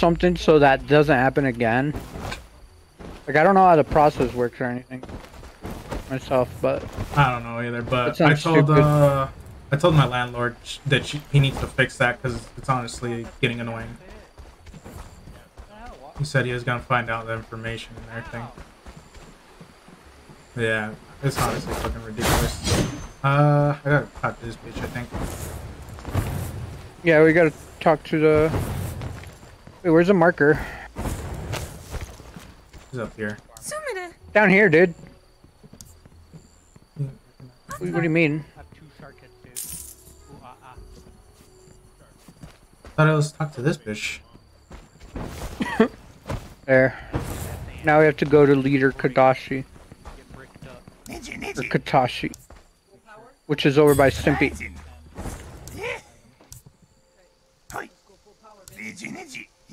something so that doesn't happen again. Like I don't know how the process works or anything myself, but I don't know either. But I told uh, I told my landlord that she, he needs to fix that because it's honestly getting annoying. He said he was gonna find out the information and everything. Yeah, it's honestly fucking ridiculous. Uh, I gotta talk to this bitch. I think. yeah, we gotta talk to the. Wait, where's the marker? He's up here. Down here, dude. What, what do you mean? Thought I was talk to this bitch. There. Now we have to go to leader Kadashi. Or Katashi. Which is over by Stimpy.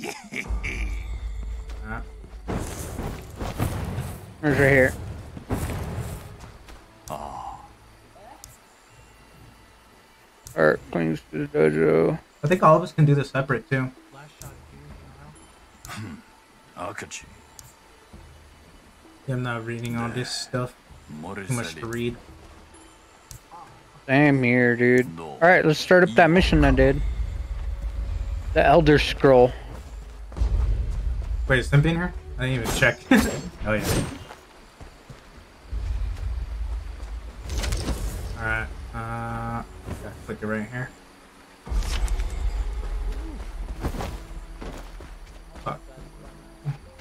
Uh, There's right here. Art clings to the dojo. I think all of us can do this separate too. Akachi. I'm not reading all this stuff. Too much to read. Same here, dude. Alright, let's start up that mission I did. The Elder Scroll. Wait, is Stimpy in here? I didn't even check. oh yeah. Alright, uh, okay, click it right here. Fuck.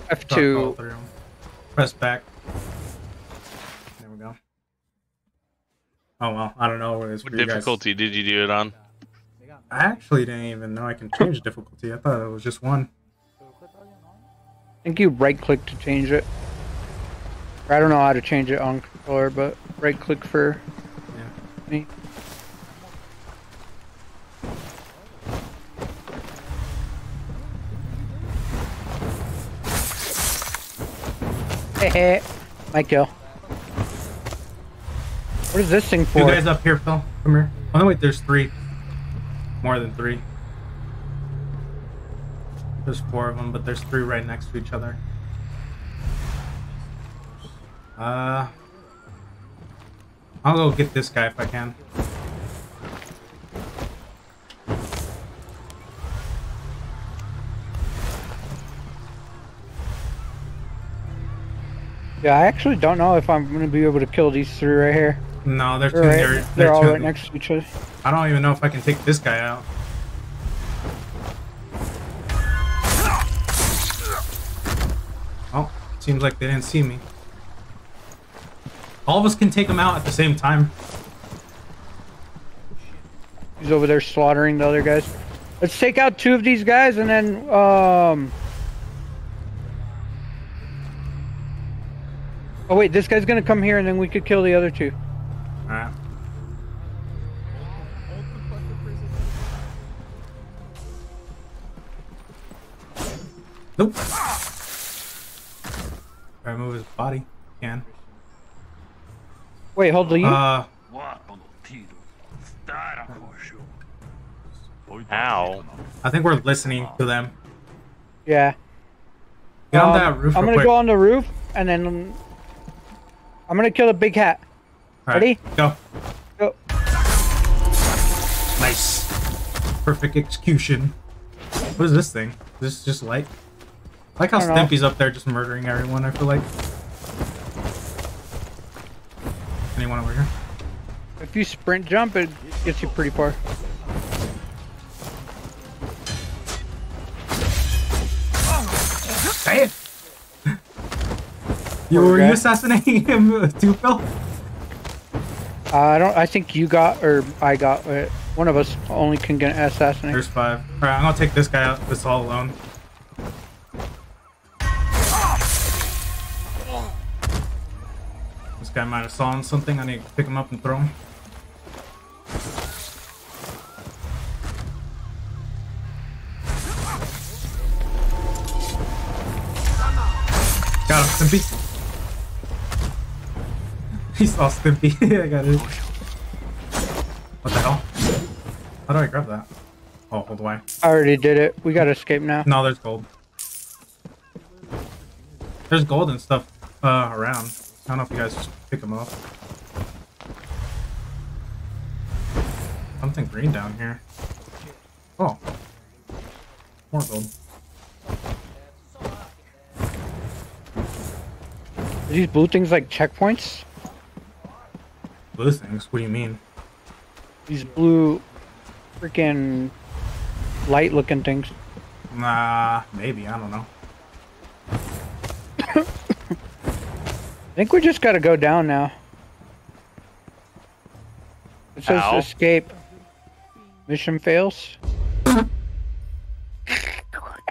Fuck F2. three of 'em. Press back. There we go. Oh well, I don't know what it is What for you guys. difficulty did you do it on? I actually didn't even know I can change difficulty. I thought it was just one. I think you right click to change it. I don't know how to change it on controller, but right click for Yeah. me. Hey, hey, my kill. What is this thing for? You guys up here, Phil. Come here. Oh no, wait, there's three. More than three. There's four of them, but there's three right next to each other. Uh, I'll go get this guy if I can. Yeah, I actually don't know if I'm gonna be able to kill these three right here. No, they're two. They're, right, They're, they're, they're all two. right next to each other. I don't even know if I can take this guy out. Seems like they didn't see me. All of us can take them out at the same time. He's over there slaughtering the other guys. Let's take out two of these guys and then um. Oh wait, this guy's gonna come here and then we could kill the other two. Alright. Nope. Try to move his body. Can. Wait, hold the. Uh, Ow. I think we're listening to them. yeah. Get on Um, that roof I'm gonna quick. go on the roof and then I'm gonna kill the big hat. Alright, ready? Go. Go. Nice. Perfect execution. What is this thing? Is this just light? I like how I don't know. Up there just murdering everyone, I feel like. Anyone over here? If you sprint jump, it gets you pretty far. It! You were you assassinating him too, Phil? Uh, I don't. I think you got or I got it. One of us only can get assassinated. There's five. Alright, I'm gonna take this guy out. This all alone. Guy might have saw something. I need to pick him up and throw him. Got him, Stimpy. He saw Stimpy. I got it. What the hell? How do I grab that? Oh, hold the way. I already did it. We gotta escape now. No, there's gold. There's gold and stuff uh, around. I don't know if you guys just pick them up. Something green down here. Oh. More gold. Are these blue things like checkpoints? Blue things? What do you mean? These blue, freaking light looking things. Nah, maybe. I don't know. I think we just gotta go down now. It says Ow. escape. Mission fails.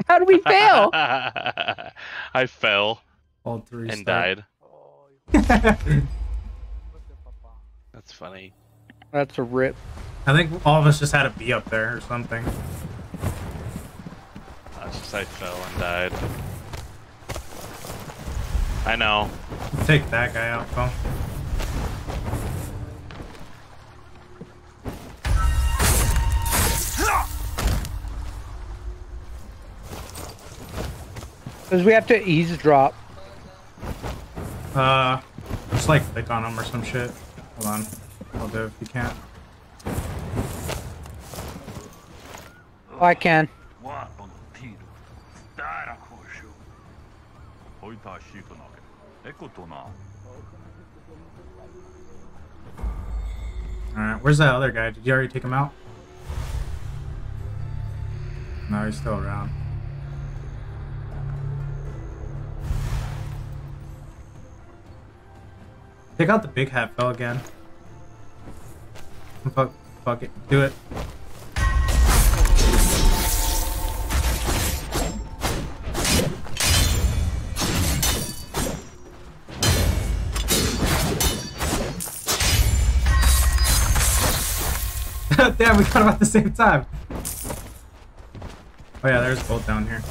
How do we fail? I fell All three and start. died. That's funny. That's a rip. I think all of us just had to be up there or something. That's just I fell and died. I know. Take that guy out, though. Because we have to eavesdrop. Uh, just like click on him or some shit. Hold on. I'll do it if you can't. Oh, I can. Hoitā Ekotona. Alright, where's that other guy? Did you already take him out? No, he's still around. Take out the big hat fell again. Fuck, fuck it. Do it. Damn, we got him at the same time. Oh yeah, there's both down here.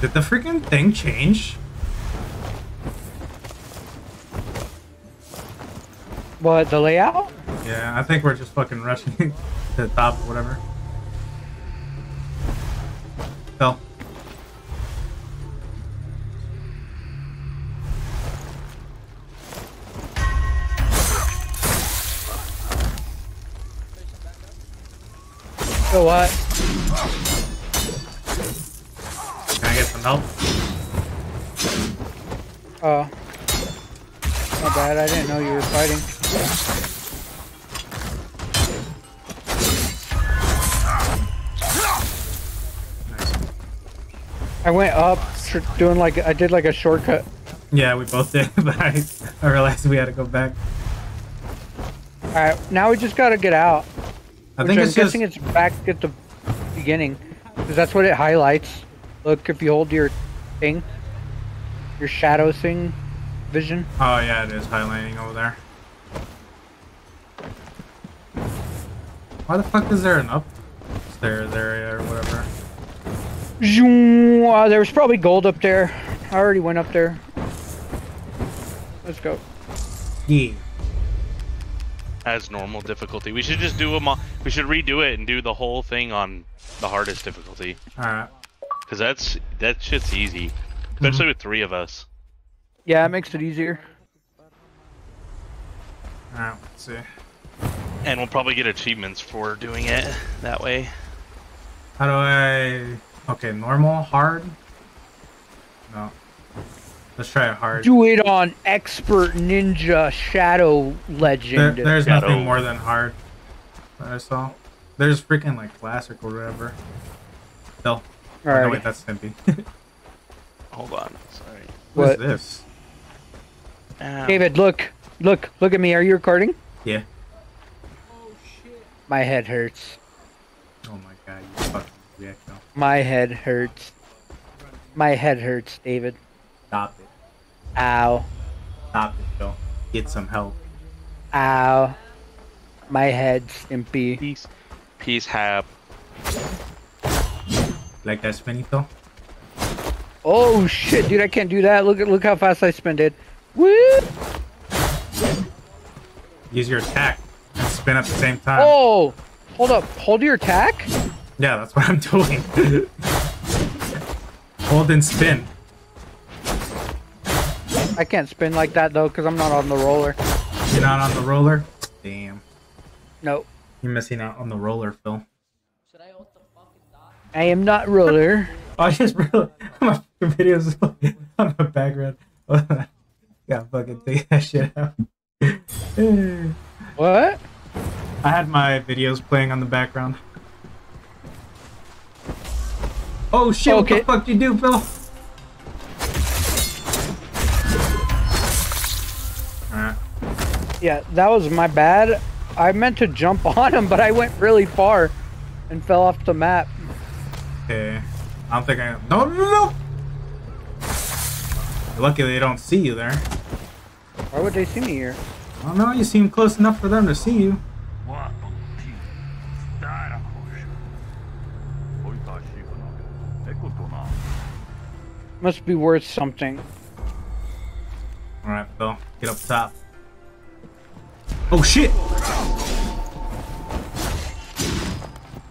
Did the freaking thing change? What, the layout? Yeah, I think we're just fucking rushing to the top or whatever. So what? Can I get some help? Oh. Not bad, I didn't know you were fighting. I went up, doing like, I did like a shortcut. Yeah, we both did, but I, I realized we had to go back. Alright, now we just gotta get out. I think I'm it's just guessing it's back at the beginning. Because that's what it highlights. Look, if you hold your thing, your shadow thing vision. Oh yeah, it is highlighting over there. Why the fuck is there an upstairs area or whatever? Uh, there was probably gold up there. I already went up there. Let's go. Yeah. As normal difficulty. We should just do them. all- We should redo it and do the whole thing on the hardest difficulty. Alright. Cause that's that shit's easy, especially mm-hmm. with three of us. Yeah, it makes it easier. Alright, let's see. And we'll probably get achievements for doing it that way. How do I... Okay, normal, hard? No. Let's try it hard. Do it on expert ninja shadow There, legend. there's Shadow. nothing more than hard that I saw. There's freaking like classic or whatever. Still. Oh, no, Alright. wait, that's Stimpy. Hold on. Sorry. what What? is this? Ow. David, look, look, look at me. Are you recording? Yeah. Oh, shit. My head hurts. Oh my god, you fucking reacto. My head hurts. My head hurts, David. Stop it. Ow. Stop it, Phil. Get some help. Ow. My head's Stimpy. Peace. Peace, hap. Like that spinny, Phil? Oh shit, dude, I can't do that. Look at look how fast I spin it. Woo! Use your attack and spin at the same time. Oh, hold up. Hold your attack. Yeah, that's what I'm doing. Hold and spin. I can't spin like that though, cause I'm not on the roller. You're not on the roller? Damn. Nope. You're missing out on the roller, Phil. I am not roller. Oh, I just realized my videos on the background. yeah, fucking take that shit out. what? I had my videos playing on the background. Oh shit, Okay. what the fuck you do, Phil? Yeah, that was my bad. I meant to jump on him, but I went really far and fell off the map. Okay. I'm thinking. No, no, no! Lucky they don't see you there. Why would they see me here? Well, no, you seem close enough for them to see you. Must be worth something. Alright, Phil. Get up top. Oh shit!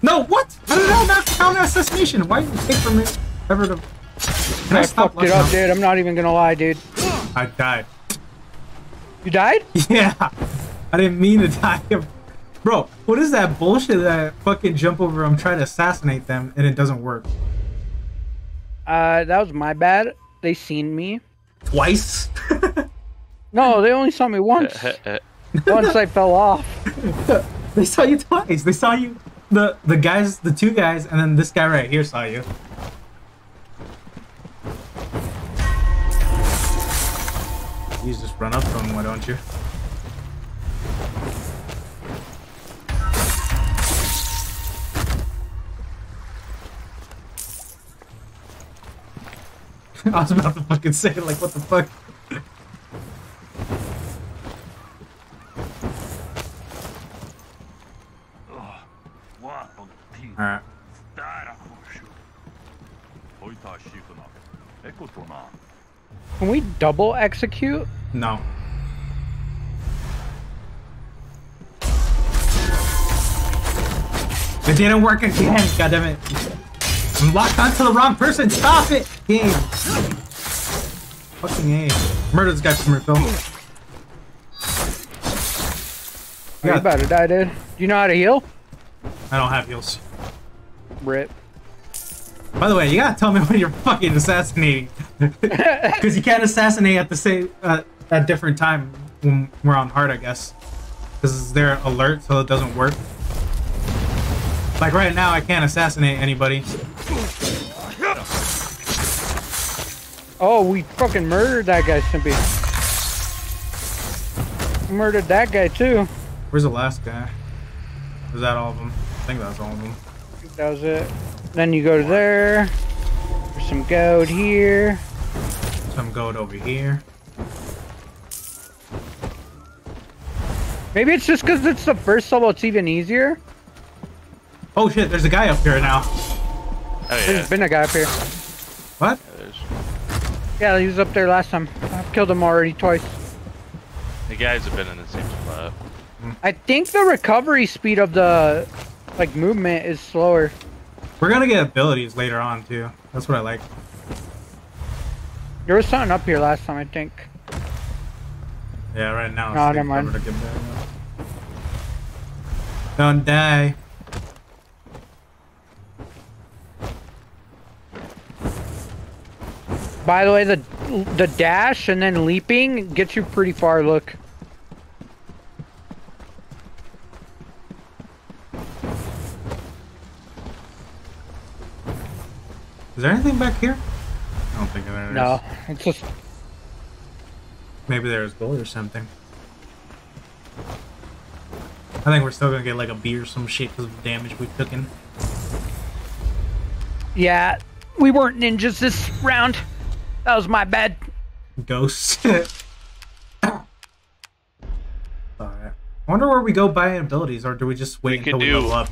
No, what? How did that not count as assassination? Why did it take from it ever to... Can I stop fucked it up, listening? dude. I'm not even gonna lie, dude. I died. You died? Yeah! I didn't mean to die. Bro, what is that bullshit that I fucking jump over I'm trying to assassinate them, and it doesn't work? Uh, that was my bad. They seen me. Twice? No, they only saw me once. once I fell off. they saw you twice. They saw you. The the guys, the two guys, and then this guy right here saw you. You just run up to him, why don't you? I was about to fucking say like what the fuck. Double execute? No. It didn't work again, goddammit. I'm locked onto the wrong person. Stop it! Game. Fucking A. Murder this guy Phil. Are you about to die, dude? Do you know how to heal? I don't have heals. Rip. By the way, you gotta tell me when you're fucking assassinating. Because you can't assassinate at the same, uh, at different time when we're on hard, I guess. Because they're alert, so it doesn't work. Like right now, I can't assassinate anybody. Oh, we fucking murdered that guy, Simpy. Murdered that guy too. Where's the last guy? Was that all of them? I think that's all of them. That was it. Then you go to there. There's some gold here. Some gold over here. Maybe it's just because it's the first level, it's even easier. Oh shit, there's a guy up here now. Oh yeah. There's been a guy up here. What? There's- Yeah, he was up there last time. I've killed him already twice. The guys have been in the same spot. I think the recovery speed of the like movement is slower. We're gonna get abilities later on too. That's what I like. There was something up here last time, I think. Yeah, right now. No, never mind. to get. Don't die. By the way, the the dash and then leaping gets you pretty far. Look. Is there anything back here? I don't think there is. No, it's just Maybe there's gold or something. I think we're still gonna get like a B or some shit because of the damage we took in. yeah. We weren't ninjas this round. That was my bad. Ghosts. Alright. I wonder where we go buy abilities, or do we just wait We until we do- level up?